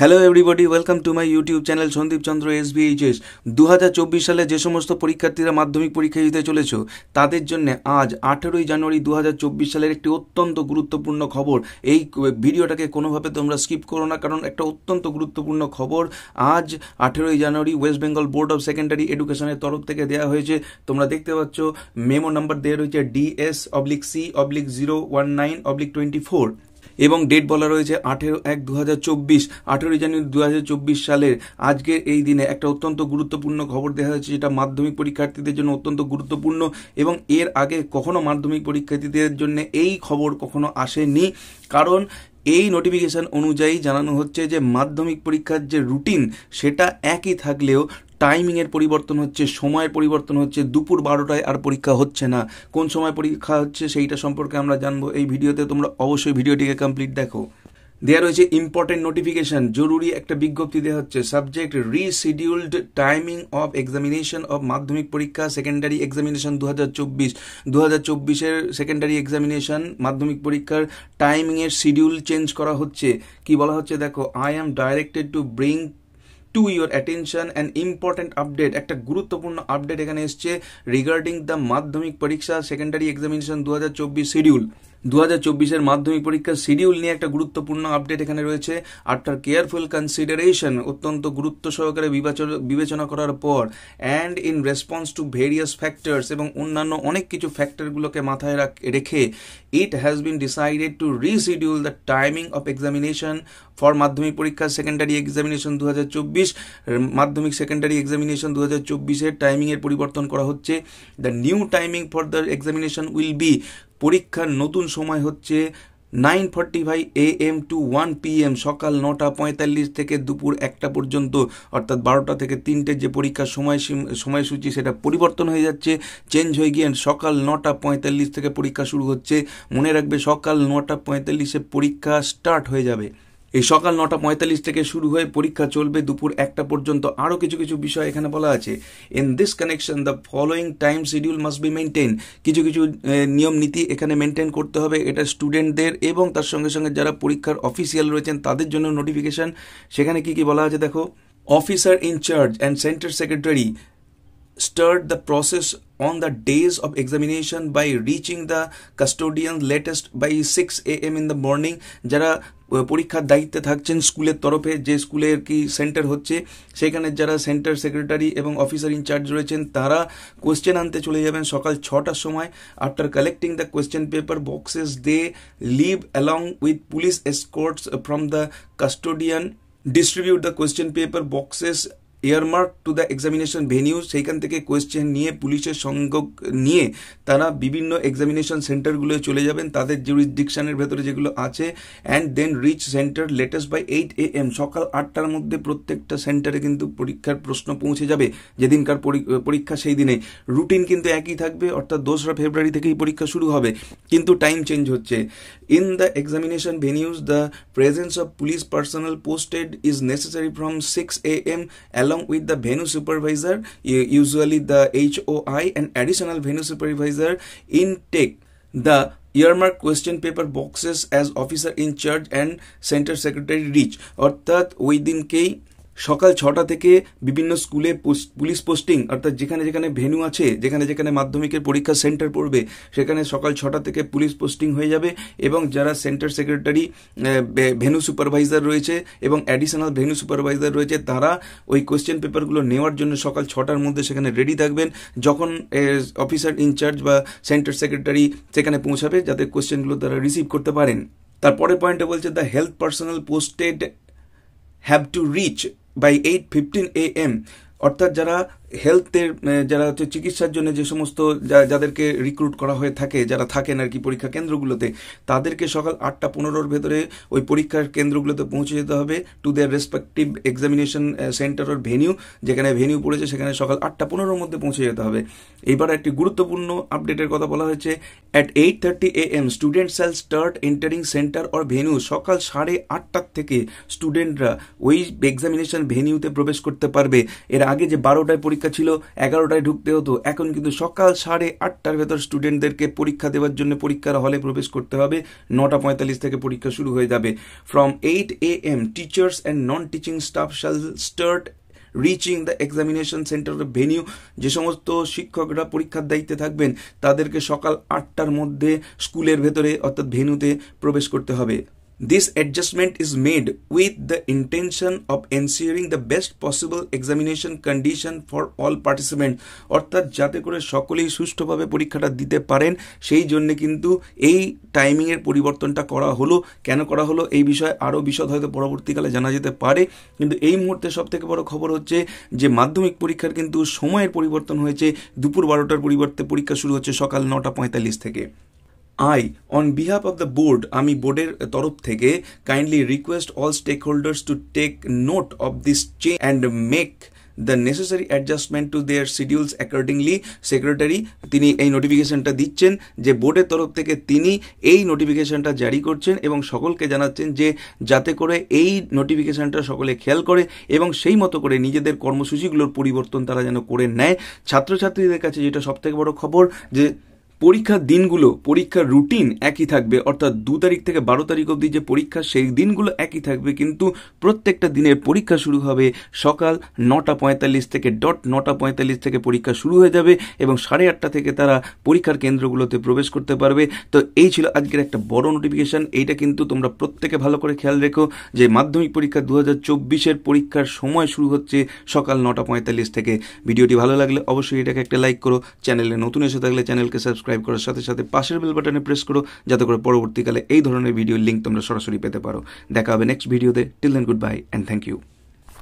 Hello everybody welcome to my YouTube channel Sandip Chandra S BHS দু হাজার চব্বিশ সালে যে সমস্ত পরীক্ষার্থীরা মাধ্যমিক পরীক্ষা দিতে চলেছ, তাদের জন্য আজ আঠেরোই জানুয়ারি দু হাজার চব্বিশ সালের একটি অত্যন্ত গুরুত্বপূর্ণ খবর। এই ভিডিওটাকে কোনোভাবে তোমরা স্কিপ করো না, কারণ একটা অত্যন্ত গুরুত্বপূর্ণ খবর আজ আঠেরোই জানুয়ারি West Bengal board of secondary এডুকেশনের তরফ থেকে দেওয়া হয়েছে। তোমরা দেখতে পাচ্ছ, মেমো নাম্বার দেওয়া রয়েছে DS oblique C oblique zero one nine oblique twenty four এবং ডেট বলা রয়েছে আঠেরো এক দু হাজার চব্বিশ। আঠেরোই জানুয়ারি দু হাজার চব্বিশ সালের আজকের এই দিনে একটা অত্যন্ত গুরুত্বপূর্ণ খবর দেখা যাচ্ছে, যেটা মাধ্যমিক পরীক্ষার্থীদের জন্য অত্যন্ত গুরুত্বপূর্ণ এবং এর আগে কখনো মাধ্যমিক পরীক্ষার্থীদের জন্য এই খবর কখনো আসেনি। কারণ এই নোটিফিকেশন অনুযায়ী জানানো হচ্ছে যে মাধ্যমিক পরীক্ষার যে রুটিন সেটা একই থাকলেও টাইমিংয়ের পরিবর্তন হচ্ছে, সময়ের পরিবর্তন হচ্ছে, দুপুর বারোটায় আর পরীক্ষা হচ্ছে না। কোন সময় পরীক্ষা হচ্ছে সেইটা সম্পর্কে আমরা জানব এই ভিডিওতে। তোমরা অবশ্যই ভিডিওটিকে কমপ্লিট দেখো। দেওয়া রয়েছে ইম্পর্টেন্ট নোটিফিকেশন জরুরি একটা বিজ্ঞপ্তি দেওয়া হচ্ছে। Subject rescheduled timing of examination of Madhyamik পরীক্ষা সেকেন্ডারি এক্সামিনেশন দু হাজার চব্বিশ। দু হাজার চব্বিশের সেকেন্ডারি এক্সামিনেশন মাধ্যমিক পরীক্ষার টাইমিংয়ের শিডিউল চেঞ্জ করা হচ্ছে। কি বলা হচ্ছে? দেখো I am directed to bring to your attention and important update একটা গুরুত্বপূর্ণ আপডেট এখানে এসছে রিগার্ডিং দ্য মাধ্যমিক পরীক্ষা সেকেন্ডারি এক্সামিনেশন দু হাজার চব্বিশ শিডিউল দু হাজার চব্বিশের মাধ্যমিক পরীক্ষার শিডিউল নিয়ে একটা গুরুত্বপূর্ণ আপডেট এখানে রয়েছে। আফটার কেয়ারফুল কনসিডারেশন অত্যন্ত গুরুত্ব সহকারে বিবেচনা করার পর and in response to various factors এবং অন্যান্য অনেক কিছু ফ্যাক্টরগুলোকে মাথায় রেখে it has been decided to reschedule the timing of examination for Madhyamik পরীক্ষা সেকেন্ডারি এক্সামিনেশন দু হাজার চব্বিশ মাধ্যমিক সেকেন্ডারি এক্সামিনেশন দু হাজার চব্বিশের টাইমিংয়ের পরিবর্তন করা হচ্ছে। The new timing for the examination will be পরীক্ষার নতুন সময় হচ্ছে nine forty five A M to one P M সকাল নটা পঁয়তাল্লিশ থেকে দুপুর একটা পর্যন্ত, অর্থাৎ বারোটা থেকে তিনটে যে পরীক্ষার সময় সময়সূচি সেটা পরিবর্তন হয়ে যাচ্ছে চেঞ্জ হয়ে গিয়ে সকাল নটা পঁয়তাল্লিশ থেকে পরীক্ষা শুরু হচ্ছে। মনে রাখবে সকাল নটা পঁয়তাল্লিশে পরীক্ষা স্টার্ট হয়ে যাবে। এই সকাল নটা পঁয়তাল্লিশ থেকে শুরু হয়ে পরীক্ষা চলবে দুপুর একটা পর্যন্ত। আরও কিছু কিছু বিষয় এখানে বলা আছে। In this connection the following time schedule must be maintain কিছু কিছু নিয়ম নীতি এখানে মেনটেন করতে হবে। এটা স্টুডেন্টদের এবং তার সঙ্গে সঙ্গে যারা পরীক্ষার অফিসিয়াল রয়েছেন, তাদের জন্য নোটিফিকেশন সেখানে কি কি বলা আছে দেখো? Officer in charge and centre secretary start the process on the days of examination by reaching the custodian latest by 6 a.m. in the morning যারা পরীক্ষার দায়িত্বে থাকছেন স্কুলের তরফে, যে স্কুলের কি সেন্টার হচ্ছে, সেখানে যারা সেন্টার সেক্রেটারি এবং অফিসার ইনচার্জ রয়েছেন, তারা কোয়েশ্চেন আনতে চলে যাবেন সকাল ছটার সময়। After collecting the question paper boxes they leave along with police escorts from the custodian distribute the question paper boxes earmark to the examination venue সেইখান থেকে কোয়েশ্চেন নিয়ে, পুলিশের সঙ্গ নিয়ে তারা বিভিন্ন এক্সামিনেশন সেন্টারগুলো চলে যাবেন, তাদের জুরিসডিকশনের ভেতরে যেগুলো আছে and then reach centre latest by eight A M সকাল আটটার মধ্যে প্রত্যেকটা সেন্টারে কিন্তু পরীক্ষার প্রশ্ন পৌঁছে যাবে, যেদিনকার পরীক্ষা সেই দিনে। রুটিন কিন্তু একই থাকবে, অর্থাৎ দোসরা ফেব্রুয়ারি থেকেই পরীক্ষা শুরু হবে, কিন্তু টাইম চেঞ্জ হচ্ছে। In the examination venues the presence of police personnel posted is necessary from six A M along with the venue supervisor, usually the HOI and additional venue supervisor in take the earmark question paper boxes as officer in charge and center secretary reach অর্থাৎ ওই দিনকেই সকাল ছটা থেকে বিভিন্ন স্কুলে police posting, অর্থাৎ যেখানে যেখানে ভেনু আছে, যেখানে যেখানে মাধ্যমিকের পরীক্ষা সেন্টার পড়বে, সেখানে সকাল ছটা থেকে পুলিশ পোস্টিং হয়ে যাবে এবং যারা সেন্টার সেক্রেটারি ভেনু সুপারভাইজার রয়েছে এবং অ্যাডিশনাল ভেনু সুপারভাইজার রয়েছে, তারা ওই কোয়েশ্চেন পেপারগুলো নেওয়ার জন্য সকাল ছটার মধ্যে সেখানে রেডি থাকবেন। যখন অফিসার ইনচার্জ বা সেন্টার সেক্রেটারি সেখানে পৌঁছাবে, যাতে কোয়েশ্চেনগুলো তারা রিসিভ করতে পারেন। তারপরে পয়েন্টে বলছে the health personnel posted have to reach by eight fifteen A M অর্থাৎ যারা হেলথের যারা হচ্ছে চিকিৎসার জন্য যে সমস্ত যাদেরকে রিক্রুট করা হয়ে থাকে, যারা থাকেন আর কি পরীক্ষা কেন্দ্রগুলোতে, তাদেরকে সকাল আটটা পনেরোর ভেতরে ওই পরীক্ষার কেন্দ্রগুলোতে পৌঁছে যেতে হবে to their respective examination centre or venue যেখানে ভেনিউ পড়েছে সেখানে সকাল আটটা পনেরোর মধ্যে পৌঁছে যেতে হবে। এবার একটি গুরুত্বপূর্ণ আপডেটের কথা বলা হয়েছে at eight thirty A M student shall start entering centre or venue সকাল সাড়ে আটটার থেকে স্টুডেন্টরা ওই এক্সামিনেশন ভেনিউতে প্রবেশ করতে পারবে। এর আগে যে বারোটায় পরীক্ষা পরীক্ষা ছিল, এগারোটায় ঢুকতে হতো। এখন কিন্তু সকাল সাড়ে আটটার ভেতর স্টুডেন্টদেরকে পরীক্ষা দেওয়ার জন্য পরীক্ষার হলে প্রবেশ করতে হবে। নটা পঁয়তাল্লিশ থেকে পরীক্ষা শুরু হয়ে যাবে। From eight A M teachers and non teaching staff shall start reaching the examination centre venue যে সমস্ত শিক্ষকরা পরীক্ষার দায়িত্বে থাকবেন, তাদেরকে সকাল আটটার মধ্যে স্কুলের ভেতরে, অর্থাৎ ভেনুতে প্রবেশ করতে হবে। This adjustment is made with the intention of ensuring the best possible examination condition for all participants. অর্থাৎ যাতে করে সকলেই সুষ্ঠুভাবে পরীক্ষাটা দিতে পারেন, সেই জন্য কিন্তু এই টাইমিংয়ের পরিবর্তনটা করা হলো। কেন করা হলো? এই বিষয়ে আরও বিশদ হয়তো পরবর্তীকালে জানা যেতে পারে। কিন্তু এই মুহূর্তে সব থেকে বড় খবর হচ্ছে যে, মাধ্যমিক পরীক্ষার কিন্তু সময়ের পরিবর্তন হয়েছে। দুপুর বারোটার পরিবর্তে পরীক্ষা শুরু হচ্ছে সকাল নটা পঁয়তাল্লিশ থেকে। I on behalf of the board আমি বোর্ডের তরফ থেকে kindly request all stake holders to take note of this change and make the necessary adjustment to their schedules accordingly secretary তিনি এই নোটিফিকেশনটা দিচ্ছেন যে বোর্ডের তরফ থেকে তিনি এই নোটিফিকেশনটা জারি করছেন এবং সকলকে জানাচ্ছেন যে যাতে করে এই নোটিফিকেশনটা সকলে খেয়াল করে এবং সেই মতো করে নিজেদের কর্মসূচিগুলোর পরিবর্তন তারা যেন করে নেয়। ছাত্রছাত্রীদের কাছে যেটা সবথেকে বড় খবর যে পরীক্ষার দিনগুলো, পরীক্ষার রুটিন একই থাকবে, অর্থাৎ দু তারিখ থেকে বারো তারিখ অবধি যে পরীক্ষা, সেই দিনগুলো একই থাকবে, কিন্তু প্রত্যেকটা দিনের পরীক্ষা শুরু হবে সকাল নটা পঁয়তাল্লিশ থেকে ডট নটা পঁয়তাল্লিশ থেকে পরীক্ষা শুরু হয়ে যাবে এবং সাড়ে আটটা থেকে তারা পরীক্ষার কেন্দ্রগুলোতে প্রবেশ করতে পারবে। তো এই ছিল আজকের একটা বড় নোটিফিকেশান এইটা কিন্তু তোমরা প্রত্যেকে ভালো করে খেয়াল রেখো যে মাধ্যমিক পরীক্ষা দু হাজার চব্বিশের পরীক্ষার সময় শুরু হচ্ছে সকাল নটা পঁয়তাল্লিশ থেকে। ভিডিওটি ভালো লাগলে অবশ্যই এটাকে একটা লাইক করো। চ্যানেলে নতুন এসে থাকলে চ্যানেলকে সাবস্ক্রাইব সাবস্ক্রাইব করার সাথে সাথে পাশের বেল বাটনে প্রেস করো, যাতে করে পরবর্তীকালে এই ধরনের ভিডিও লিঙ্ক তোমরা সরাসরি পেতে পারো। দেখা হবে নেক্সট ভিডিওতে till then good bye and thank you